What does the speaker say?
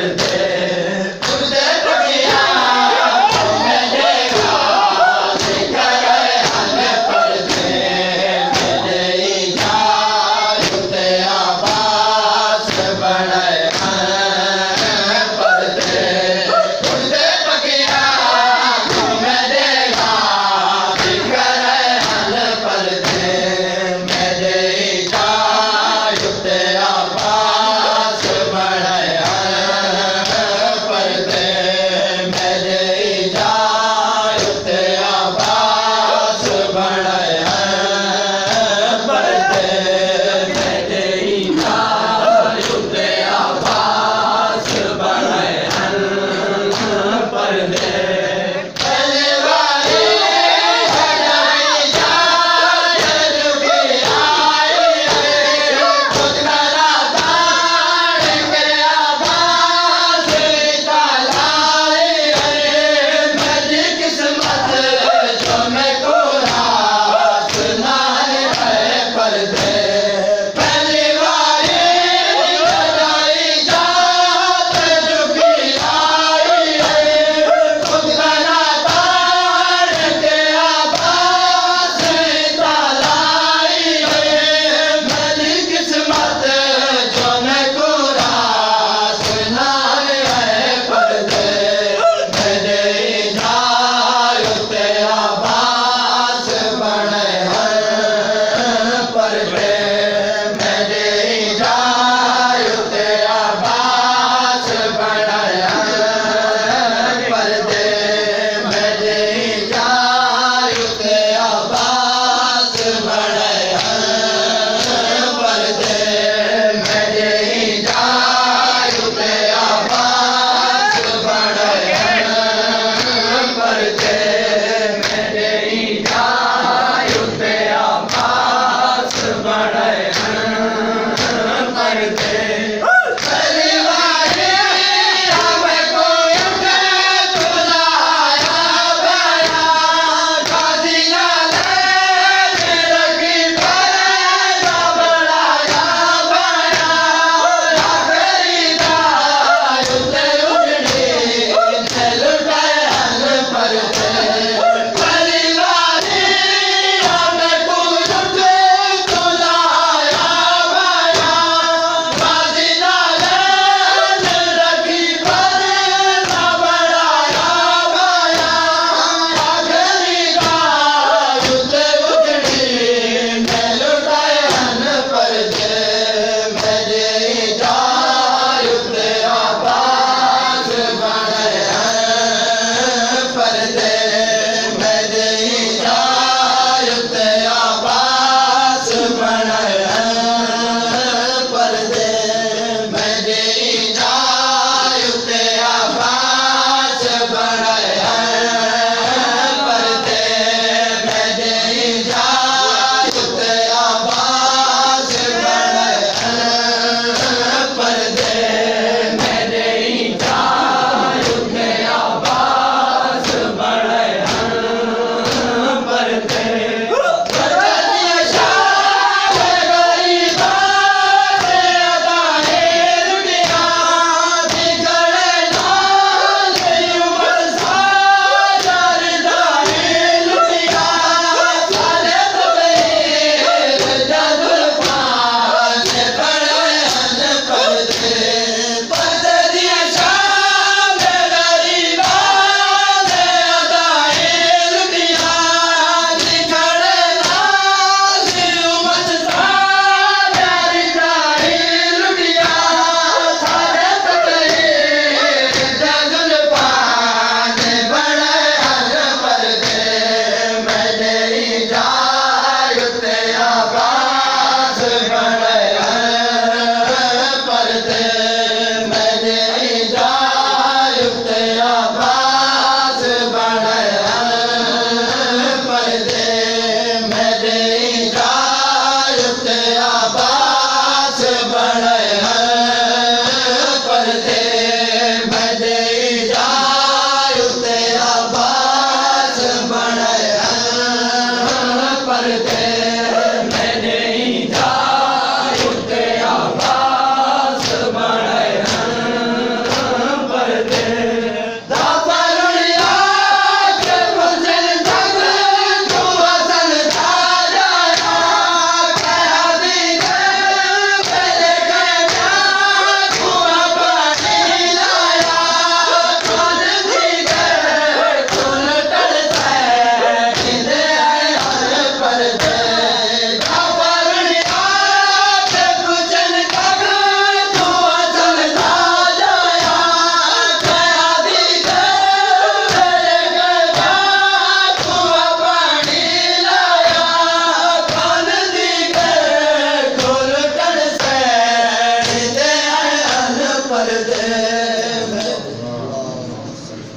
and, and and